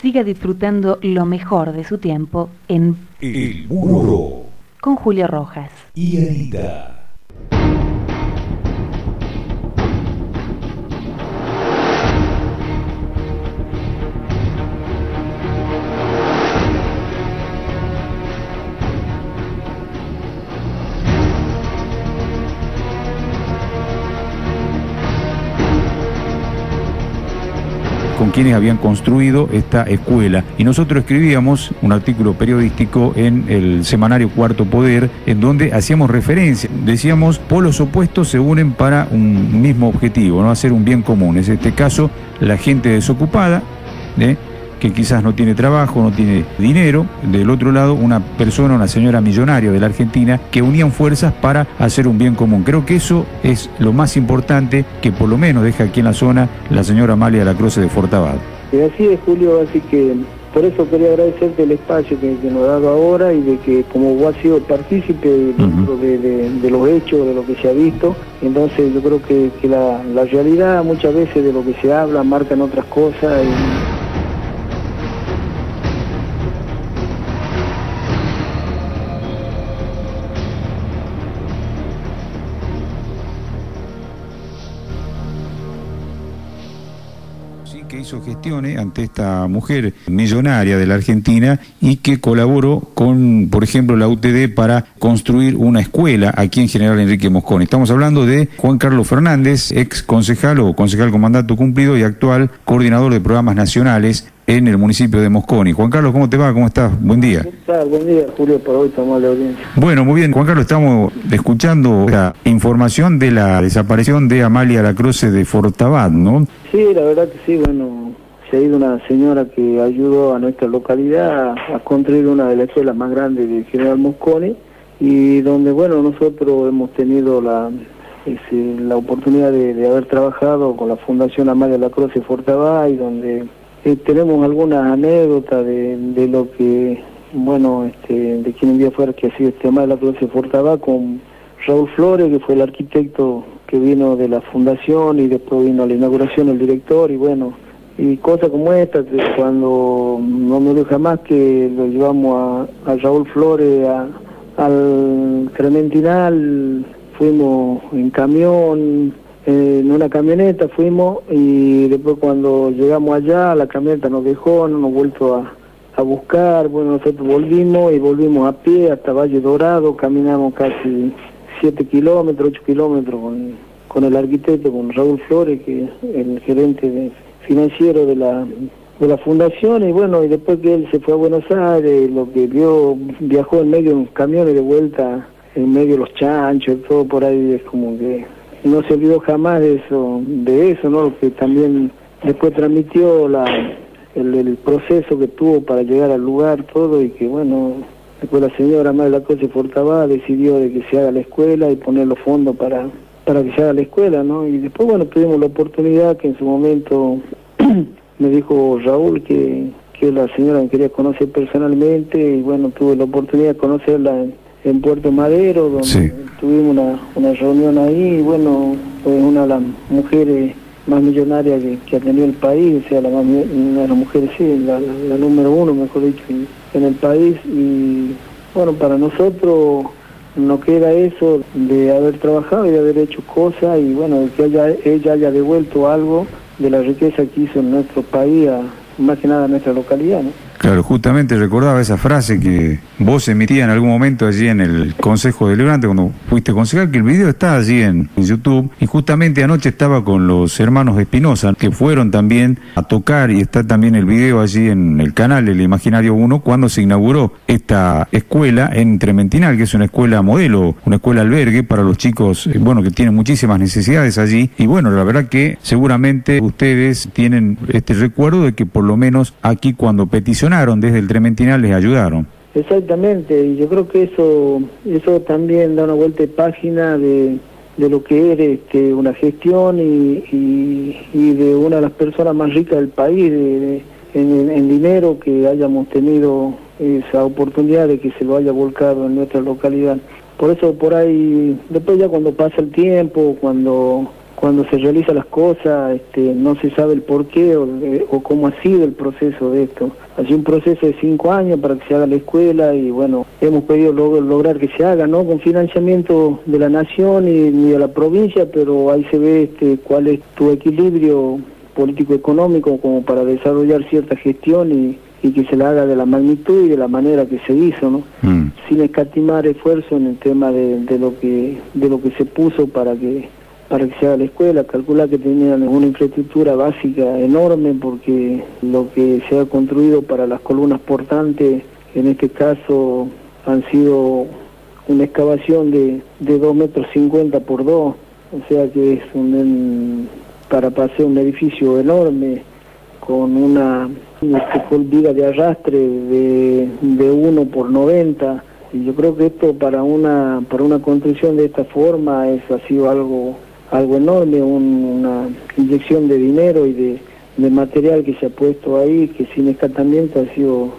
siga disfrutando lo mejor de su tiempo en El Muro con Julio Rojas. y Anita. Quienes habían construido esta escuela. Y nosotros escribíamos un artículo periodístico en el semanario Cuarto Poder, en donde hacíamos referencia, decíamos, polos opuestos se unen para un mismo objetivo, no hacer un bien común. Es este caso la gente desocupada, ¿eh? Que quizás no tiene trabajo, no tiene dinero. Del otro lado, una persona, una señora millonaria de la Argentina, que unían fuerzas para hacer un bien común. Creo que eso es lo más importante que por lo menos deja aquí en la zona la señora Amalia Lacroce de Fortabad. Y así es, Julio, así que por eso quería agradecerte el espacio que, que nos ha dado ahora y de que como vos has sido partícipe de, de- de los hechos, de lo que se ha visto, entonces yo creo que, que la, la realidad muchas veces de lo que se habla marcan otras cosas. Y, hizo ante esta mujer millonaria de la Argentina y que colaboró con, por ejemplo, la UTD para construir una escuela aquí en General Enrique Mosconi. Estamos hablando de Juan Carlos Fernández, ex concejal o concejal con mandato cumplido y actual coordinador de programas nacionales en el municipio de Mosconi. Juan Carlos, ¿cómo te va? ¿Cómo estás? Buen día. ¿Qué tal? Buen día, Julio, por hoy tomar la audiencia. Bueno, muy bien. Juan Carlos, estamos escuchando la información de la desaparición de Amalia Lacroce de Fortabat, ¿no? Sí, la verdad que sí, bueno, se ha ido una señora que ayudó a nuestra localidad a, a construir una de las escuelas más grandes de General Mosconi y donde, bueno, nosotros hemos tenido la, ese, la oportunidad de, de haber trabajado con la Fundación Amalia Lacroce Fortabá y donde eh, tenemos algunas anécdotas de, de lo que, bueno, este, de quien un día fuera que ha sido este Amalia Lacroce Fortabá con Raúl Flores, que fue el arquitecto que vino de la fundación y después vino a la inauguración el director y bueno, y cosas como esta, cuando no me olvido jamás que lo llevamos a, a Raúl Flores a- al Trementinal, fuimos en camión, en una camioneta fuimos y después cuando llegamos allá la camioneta nos dejó, no nos vuelto a, a buscar, bueno nosotros volvimos y volvimos a pie hasta Valle Dorado, caminamos casi 7 kilómetros, 8 kilómetros con, con el arquitecto, con Raúl Flores, que es el gerente financiero de la, de la fundación, y bueno, y después que él se fue a Buenos Aires, lo que vio, viajó en medio de un camión y de vuelta, en medio de los chanchos, todo por ahí, es como que no se olvidó jamás de eso, de eso, ¿no? Que también después transmitió la, el, proceso que tuvo para llegar al lugar, todo, y que bueno, después la señora Madre la Cosa Fortabá decidió de que se haga la escuela y poner los fondos para, para que se haga la escuela, ¿no? Y después, bueno, tuvimos la oportunidad que en su momento me dijo Raúl que, que la señora me quería conocer personalmente y bueno, tuve la oportunidad de conocerla en, Puerto Madero, donde Sí. tuvimos una, una reunión ahí y bueno, fue una de las mujeres más millonarias que, que ha tenido el país, o sea, la más, una de las mujeres, sí, la, número uno, mejor dicho, en, el país y bueno, para nosotros no queda eso de haber trabajado y de haber hecho cosas y bueno, que haya- ella haya devuelto algo de la riqueza que hizo en nuestro país, a- más que nada a nuestra localidad, ¿no? Claro, justamente recordaba esa frase que vos emitías en algún momento allí en el Consejo Deliberante cuando fuiste concejal, que el video está allí en, YouTube y justamente anoche estaba con los hermanos Espinosa que fueron también a tocar y está también el video allí en el canal El Imaginario 1 cuando se inauguró esta escuela en Trementinal, que es una escuela modelo, una escuela albergue para los chicos, eh, bueno, que tienen muchísimas necesidades allí. Y bueno, la verdad que seguramente ustedes tienen este recuerdo de que por lo menos aquí cuando peticionaron desde el Trementinal les ayudaron. Exactamente, y yo creo que eso eso también da una vuelta de página de, de lo que es este, una gestión y, y, y de una de las personas más ricas del país de- en dinero que hayamos tenido esa oportunidad de que se lo haya volcado en nuestra localidad. Por eso por ahí, después ya cuando pasa el tiempo, cuando cuando se realizan las cosas este, no se sabe el por qué o, o cómo ha sido el proceso de esto. Ha sido un proceso de cinco años para que se haga la escuela y bueno, hemos podido lograr que se haga, ¿no? Con financiamiento de la nación y, de la provincia, pero ahí se ve este, cuál es tu equilibrio político-económico como para desarrollar cierta gestión y, que se la haga de la magnitud y de la manera que se hizo, ¿no? Mm. Sin escatimar esfuerzo en el tema de, de, lo que de lo que se puso para que para que se haga la escuela, calcula que tenían una infraestructura básica enorme porque lo que se ha construido para las columnas portantes, en este caso han sido una excavación de, de 2 metros 50 por 2, o sea que es un, para pasar un edificio enorme con una, una viga de arrastre de, de 1 por 90 y yo creo que esto para una para una construcción de esta forma es ha sido algo algo enorme, una inyección de dinero y de, material que se ha puesto ahí, que sin escatamiento ha sido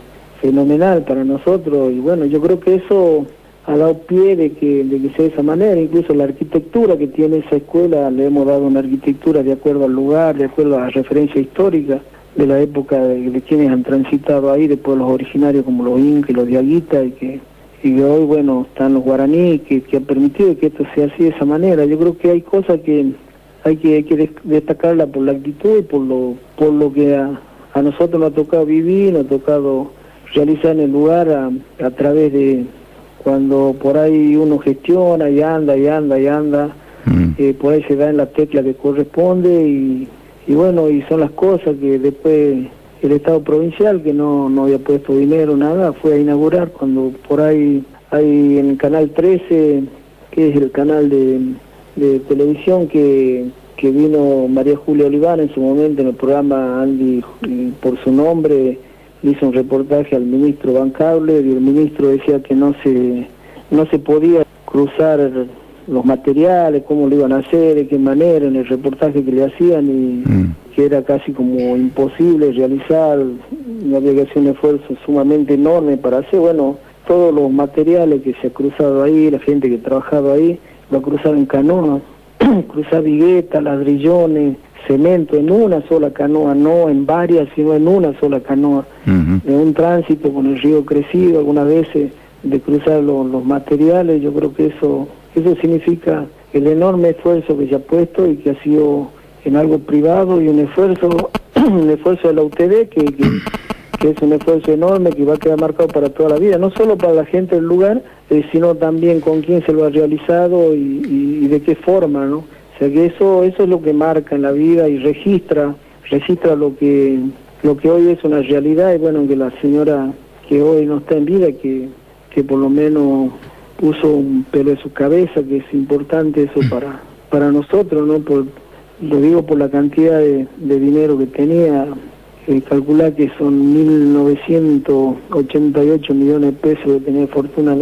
fenomenal para nosotros. Y bueno, yo creo que eso ha dado pie de que, de que sea de esa manera, incluso la arquitectura que tiene esa escuela, le hemos dado una arquitectura de acuerdo al lugar, de acuerdo a la referencia histórica de la época de, quienes han transitado ahí, de pueblos originarios como los incas y los diaguitas, y que y hoy, bueno, están los guaraníes que, que han permitido que esto sea así de esa manera. Yo creo que hay cosas que hay que, que destacarla por la actitud y por lo, por lo que a, nosotros nos ha tocado vivir, nos ha tocado realizar en el lugar a, a través de cuando por ahí uno gestiona y anda y anda y anda, mm. eh, por ahí se da en la tecla que corresponde y, y bueno, y son las cosas que después el Estado provincial, que no, no había puesto dinero, nada, fue a inaugurar cuando por ahí hay en el canal 13, que es el canal de, de televisión que, que vino María Julia Olivar en su momento en el programa Andy por su nombre, hizo un reportaje al ministro bancable y el ministro decía que no se, no se podía cruzar los materiales, cómo lo iban a hacer, de qué manera, en el reportaje que le hacían y mm. que era casi como imposible realizar, y había que hacer un esfuerzo sumamente enorme para hacer, bueno, todos los materiales que se ha cruzado ahí, la gente que ha trabajado ahí, lo ha cruzado en canoa, cruzar viguetas, ladrillones, cemento en una sola canoa, no en varias, sino en una sola canoa, en un tránsito con el río crecido, algunas veces de cruzar los materiales, yo creo que eso eso significa el enorme esfuerzo que se ha puesto y que ha sido en algo privado y un esfuerzo, un esfuerzo de la UTD que, que, es un esfuerzo enorme que va a quedar marcado para toda la vida, no solo para la gente del lugar, eh, sino también con quién se lo ha realizado y, de qué forma, ¿no? O sea que eso, eso es lo que marca en la vida y registra, registra lo que, lo que hoy es una realidad y bueno, que la señora que hoy no está en vida, que, que por lo menos puso un pelo de su cabeza, que es importante eso para, para nosotros, ¿no? Por, lo digo por la cantidad de, dinero que tenía, eh, calcular que son 1.988 millones de pesos que tenía fortuna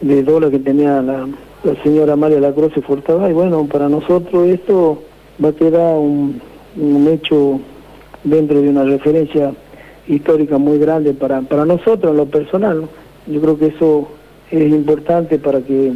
de dólar que tenía la, la señora María Lacroce Fortabá, y bueno, para nosotros esto va a quedar un, un hecho dentro de una referencia histórica muy grande para, para nosotros en lo personal, Yo creo que eso es importante para que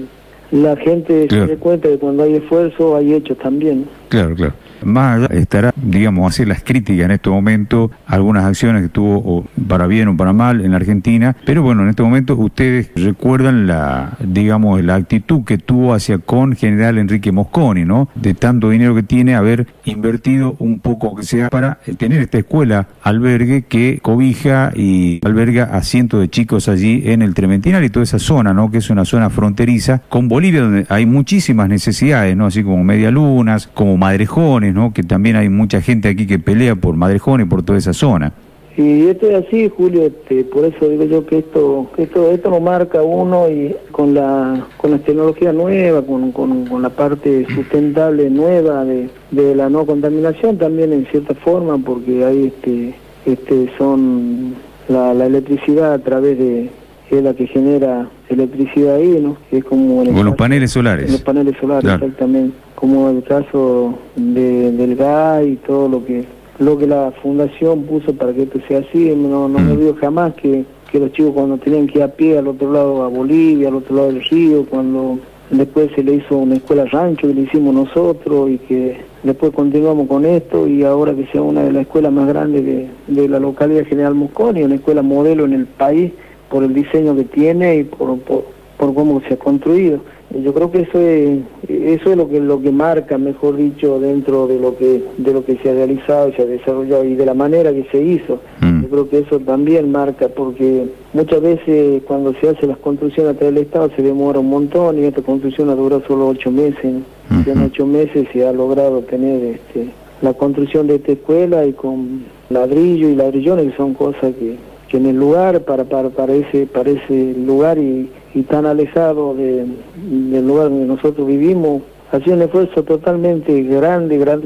la gente se dé cuenta de que cuando hay esfuerzo hay hechos también. Claro, claro más estará, digamos, hacer las críticas en este momento, algunas acciones que tuvo para bien o para mal en la Argentina, pero bueno, en este momento ustedes recuerdan la, digamos, la actitud que tuvo hacia con general Enrique Mosconi, ¿no? De tanto dinero que tiene, haber invertido un poco que sea para tener esta escuela albergue que cobija y alberga a cientos de chicos allí en el Trementinal y toda esa zona, ¿no? Que es una zona fronteriza con Bolivia donde hay muchísimas necesidades, ¿no? Así como medialunas, como madrejones, que también hay mucha gente aquí que pelea por Madrejón y por toda esa zona. Sí, esto es así, Julio, este, por eso digo yo que esto, esto, esto lo marca uno y con la, con la tecnología nueva, con, con, la parte sustentable nueva de, de, la no contaminación también en cierta forma, porque hay este, este son la, electricidad a través de es la que genera electricidad ahí, ¿no? Es como con los paneles solares. Los paneles solares, exactamente como el caso de, del GAI y todo lo que lo que la fundación puso para que esto sea así, no, no me mm. olvido jamás que, que los chicos cuando tenían que ir a pie al otro lado a Bolivia, al otro lado del río, cuando después se le hizo una escuela rancho que le hicimos nosotros y que después continuamos con esto y ahora que sea una de las escuelas más grandes de, de la localidad General Mosconi, una escuela modelo en el país por el diseño que tiene y por, por, por cómo se ha construido. Yo creo que eso es eso es lo que lo que marca, mejor dicho, dentro de lo que de lo que se ha realizado se ha desarrollado y de la manera que se hizo. Mm. Yo creo que eso también marca porque muchas veces cuando se hacen las construcciones a través del Estado se demora un montón y esta construcción ha durado solo ocho meses. ¿no? Y en ocho meses se ha logrado tener este, la construcción de esta escuela y con ladrillo y ladrillones que son cosas que, que en el lugar para para para ese para ese lugar y, y tan alejado de, del lugar donde nosotros vivimos ha sido un esfuerzo totalmente grande gran-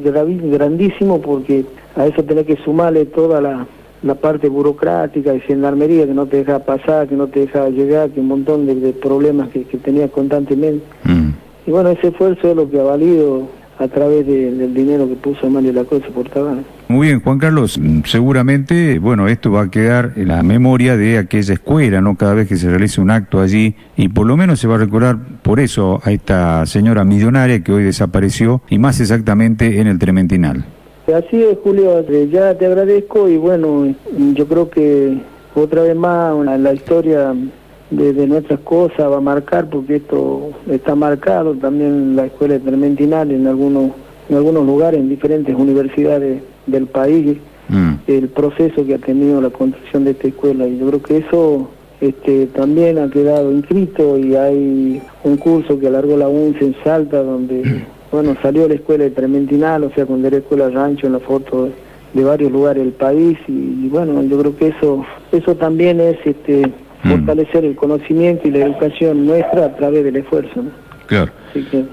grandísimo porque a eso tenés que sumarle toda la la parte burocrática y gendarmería que no te deja pasar, que no te deja llegar, que un montón de, de problemas que, que tenías constantemente. Mm. Y bueno, ese esfuerzo es lo que ha valido a través de- del dinero que puso Mario Lacroix por Tabana. Muy bien, Juan Carlos, mm, seguramente, bueno, esto va a quedar en la memoria de aquella escuela, ¿no? Cada vez que se realice un acto allí, y por lo menos se va a recordar por eso a esta señora millonaria que hoy desapareció, y más exactamente en el Trementinal. Así es, Julio, eh, ya te agradezco y bueno, yo creo que otra vez más una- la historia de, de nuestras cosas va a marcar porque esto está marcado también la escuela de Trementinal en algunos, en algunos lugares, en diferentes universidades del país. Mm. el proceso que ha tenido la construcción de esta escuela y yo creo que eso este, también ha quedado inscrito y hay un curso que alargó la UNCE en Salta donde bueno salió la escuela de Trementinal, o sea con la escuela Rancho en la foto de, de varios lugares del país y, y bueno yo creo que eso eso también es este Mm. fortalecer el conocimiento y la educación nuestra a través del esfuerzo ¿no? Claro. así que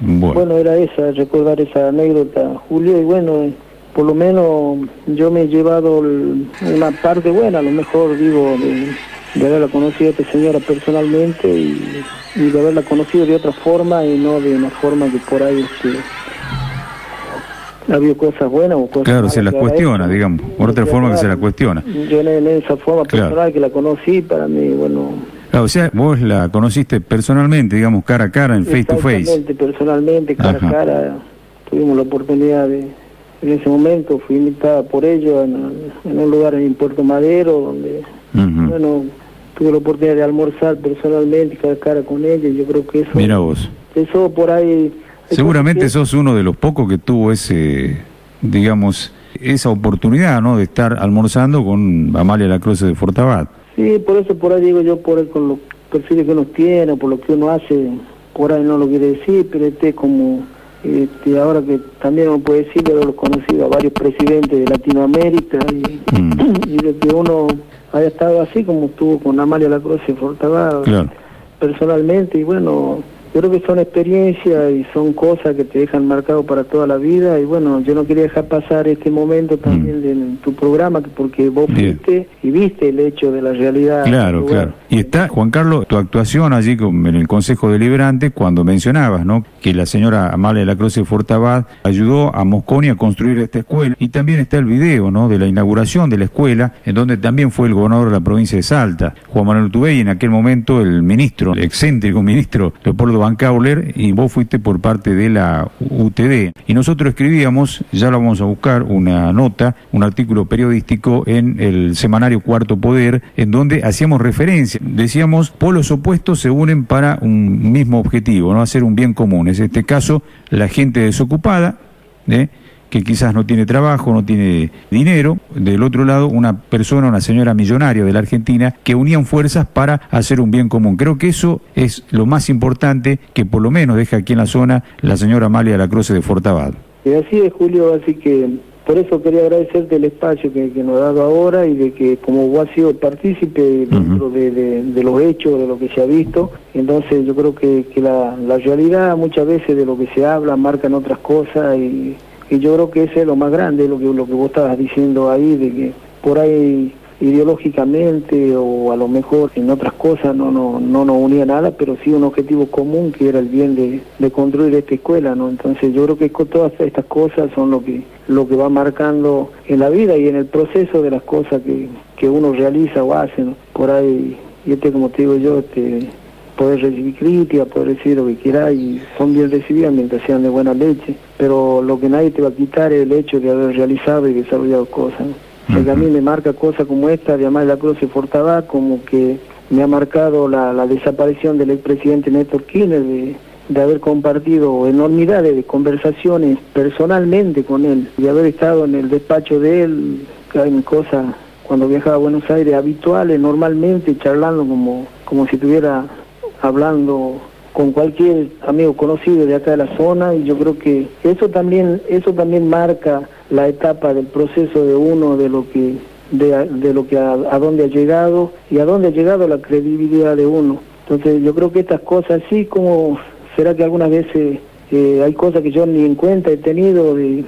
Bueno. bueno, era esa, recordar esa anécdota, Julio, y bueno, por lo menos yo me he llevado el- una parte buena, a lo mejor digo, de, de haberla conocido a esta señora personalmente y, y de haberla conocido de otra forma y no de una forma que por ahí este, ha habido cosas buenas o cosas Claro, se la que habrá cuestiona, digamos, por otra forma que se la cuestiona. Yo en, esa forma Claro. personal que la conocí, para mí, bueno, Claro, o sea, vos la conociste personalmente, digamos, cara a cara, en face to face. Exactamente, personalmente, cara Ajá. a cara, tuvimos la oportunidad de, en ese momento fui invitada por ellos en, en un lugar en Puerto Madero, donde, Ujú. bueno, tuve la oportunidad de almorzar personalmente, cara a cara con ellos, yo creo que eso, Mira vos. eso por ahí... Seguramente eso sos uno de los pocos que tuvo ese, digamos, esa oportunidad, ¿no? De estar almorzando con Amalia Lacroce de Fortabat. Sí, por eso por ahí digo yo, por ahí con los perfiles que uno tiene, por lo que uno hace, por ahí no lo quiere decir, pero este como, este, ahora que también uno puede decir, yo lo conocido a varios presidentes de Latinoamérica y, Mm. y de que uno haya estado así como estuvo con Amalia Lacroce de Fortabat Claro. personalmente y bueno, yo creo que son experiencias y son cosas que te dejan marcado para toda la vida y bueno, yo no quería dejar pasar este momento también de en tu programa que- porque vos Mm. Bien. fuiste y viste el hecho de la realidad. Claro, claro. Y está, Juan Carlos, tu actuación allí en el Consejo Deliberante cuando mencionabas, ¿no? Que la señora Amalia Lacroce de Fortabat ayudó a Mosconi a construir esta escuela. Y también está el video, ¿no? De la inauguración de la escuela, en donde también fue el gobernador de la provincia de Salta, Juan Manuel Tubey, en aquel momento el ministro, el excéntrico ministro Leopoldo Van Cauler, y vos fuiste por parte de la UTD. Y nosotros escribíamos, ya lo vamos a buscar, una nota, un artículo periodístico en el semanario Cuarto Poder, en donde hacíamos referencia, decíamos, polos opuestos se unen para un mismo objetivo, no hacer un bien común. Es este caso la gente desocupada, ¿eh? Que quizás no tiene trabajo, no tiene dinero. Del otro lado, una persona, una señora millonaria de la Argentina, que unían fuerzas para hacer un bien común. Creo que eso es lo más importante que por lo menos deja aquí en la zona la señora Amalia Lacroce de Fortabad. Y así es, Julio, así que por eso quería agradecerte el espacio que, que nos ha dado ahora y de que como vos has sido partícipe dentro de, de- de los hechos, de lo que se ha visto, entonces yo creo que, que la, la realidad muchas veces de lo que se habla marcan otras cosas y, y yo creo que ese es lo más grande, lo que, lo que vos estabas diciendo ahí, de que por ahí ideológicamente o a lo mejor en otras cosas no, no, no nos unía nada, pero sí un objetivo común que era el bien de, de construir esta escuela, ¿no? Entonces yo creo que todas estas cosas son lo que, lo que va marcando en la vida y en el proceso de las cosas que, que uno realiza o hace, ¿no? Por ahí, y este como te digo yo, este, poder recibir críticas, poder decir lo que quiera y son bien recibidas mientras sean de buena leche, pero lo que nadie te va a quitar es el hecho de haber realizado y desarrollado cosas. Porque a mí me marca cosas como esta de Amar la Cruz y Fortabá, como que me ha marcado la, la desaparición del expresidente Néstor Kirchner, de, de haber compartido enormidades de conversaciones personalmente con él, de haber estado en el despacho de él, en cosas cuando viajaba a Buenos Aires habituales, normalmente charlando como, como si estuviera hablando con cualquier amigo conocido de acá de la zona y yo creo que eso también eso también marca la etapa del proceso de uno de lo que de, de lo que a, a, dónde ha llegado y a dónde ha llegado la credibilidad de uno. Entonces yo creo que estas cosas sí como será que algunas veces eh, hay cosas que yo ni en cuenta he tenido de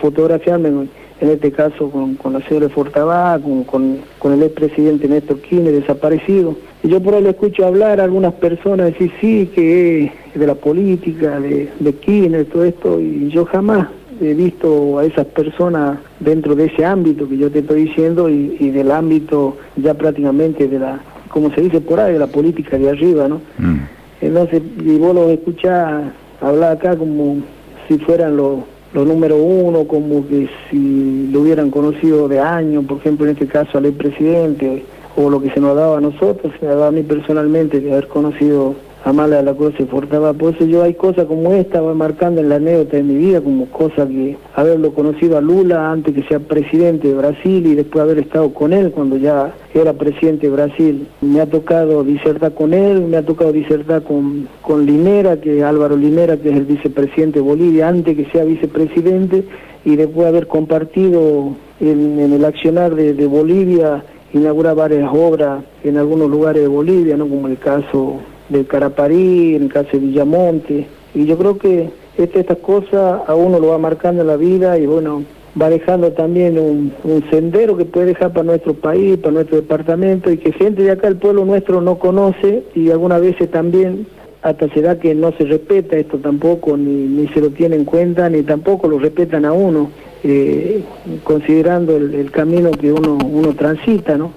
fotografiarme en este caso con, con la señora Fortabá, con, con, con el expresidente Néstor Kirchner desaparecido. Y yo por ahí le escucho hablar a algunas personas decir sí, que es de la política, de, de Kirchner, todo esto, y yo jamás he visto a esas personas dentro de ese ámbito que yo te estoy diciendo y, y del ámbito ya prácticamente de la, como se dice por ahí, de la política de arriba, ¿no? Mm. Entonces, y vos lo escuchás hablar acá como si fueran los los número uno, como que si lo hubieran conocido de años, por ejemplo en este caso al expresidente, o lo que se nos dado a nosotros, se ha dado a mí personalmente de haber conocido a Mala de la Cruz y Fortaba. Por eso yo hay cosas como esta, voy marcando en la anécdota de mi vida, como cosas que haberlo conocido a Lula antes que sea presidente de Brasil y después haber estado con él cuando ya era presidente de Brasil. Me ha tocado disertar con él, me ha tocado disertar con, con Linera, que Álvaro Linera, que es el vicepresidente de Bolivia, antes que sea vicepresidente, y después haber compartido en, el accionar de, de Bolivia inaugurar varias obras en algunos lugares de Bolivia, ¿no? como el caso de Caraparí, el caso de Villamonte, y yo creo que este, estas cosas a uno lo va marcando la vida y bueno, va dejando también un, sendero que puede dejar para nuestro país, para nuestro departamento y que gente de acá, el pueblo nuestro, no conoce y algunas veces también hasta se da que no se respeta esto tampoco, ni, ni se lo tiene en cuenta, ni tampoco lo respetan a uno, eh, considerando el, el, camino que uno, uno transita, ¿no?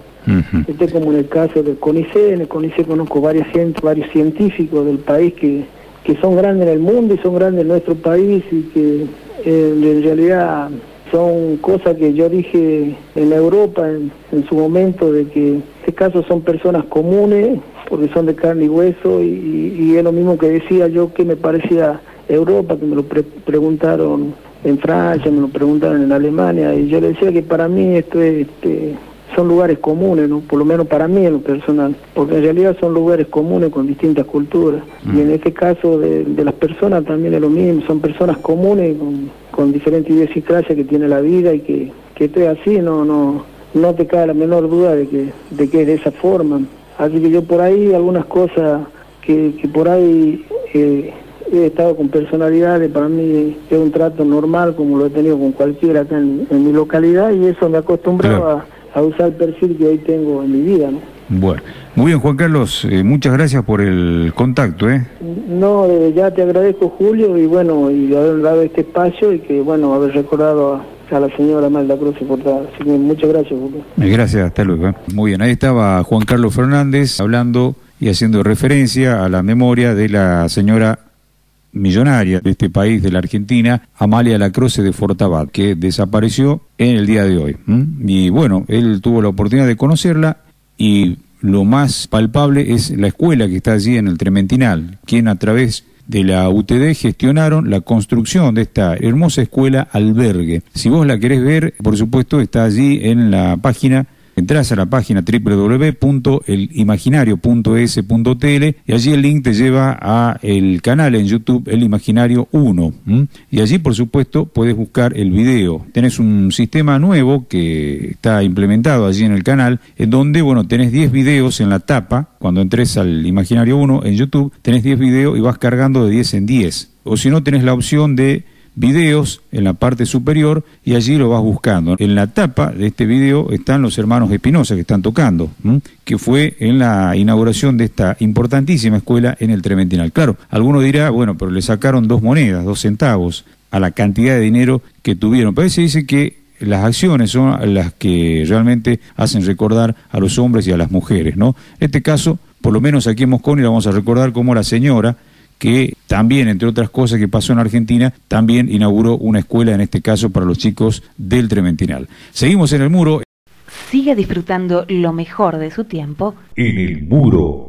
Este como en el caso del CONICE, en el CONICE conozco varios, varios científicos del país que, que son grandes en el mundo y son grandes en nuestro país y que eh, en realidad son cosas que yo dije en Europa en, su momento de que en este caso son personas comunes porque son de carne y hueso y, y es lo mismo que decía yo que me parecía Europa, que me lo pre preguntaron en Francia, me lo preguntaron en Alemania y yo le decía que para mí esto es... Este, son lugares comunes, ¿no? por lo menos para mí en lo personal, porque en realidad son lugares comunes con distintas culturas. Mm. Y en este caso de, de, las personas también es lo mismo, son personas comunes con, con diferentes idiosincrasias que tiene la vida y que, que esto es así, no, no, no te cae la menor duda de que, de que es de esa forma. Así que yo por ahí algunas cosas que, que por ahí eh, he estado con personalidades, para mí es un trato normal como lo he tenido con cualquiera acá en, en mi localidad y eso me acostumbraba claro. a a usar el perfil que hoy tengo en mi vida, ¿no? Bueno, muy bien Juan Carlos, eh, muchas gracias por el contacto, ¿eh? No, ya te agradezco Julio y bueno, y haber dado este espacio y que bueno, haber recordado a, a la señora Malda Cruz y Portada. Así que muchas gracias Julio. Eh, gracias, hasta luego. ¿eh? Muy bien, ahí estaba Juan Carlos Fernández hablando y haciendo referencia a la memoria de la señora millonaria de este país, de la Argentina, Amalia Lacroce de Fortabat, que desapareció en el día de hoy. Y bueno, él tuvo la oportunidad de conocerla y lo más palpable es la escuela que está allí en el Trementinal, quien a través de la UTD gestionaron la construcción de esta hermosa escuela albergue. Si vos la querés ver, por supuesto, está allí en la página Entras a la página www.elimaginario.es.tl y allí el link te lleva a el canal en YouTube El Imaginario 1. ¿m? Y allí, por supuesto, puedes buscar el video. Tenés un sistema nuevo que está implementado allí en el canal, en donde, bueno, tenés 10 videos en la tapa. Cuando entres al Imaginario 1 en YouTube, tenés 10 videos y vas cargando de 10 en 10. O si no, tenés la opción de videos en la parte superior y allí lo vas buscando. En la tapa de este video están los hermanos Espinosa que están tocando, que fue en la inauguración de esta importantísima escuela en el Trementinal. Claro, alguno dirá, bueno, pero le sacaron dos monedas, dos centavos a la cantidad de dinero que tuvieron. Pero se dice que las acciones son las que realmente hacen recordar a los hombres y a las mujeres, ¿no? En este caso, por lo menos aquí en Mosconi la vamos a recordar como la señora que también, entre otras cosas que pasó en Argentina, también inauguró una escuela, en este caso para los chicos del Trementinal. Seguimos en el muro. Siga disfrutando lo mejor de su tiempo En el muro.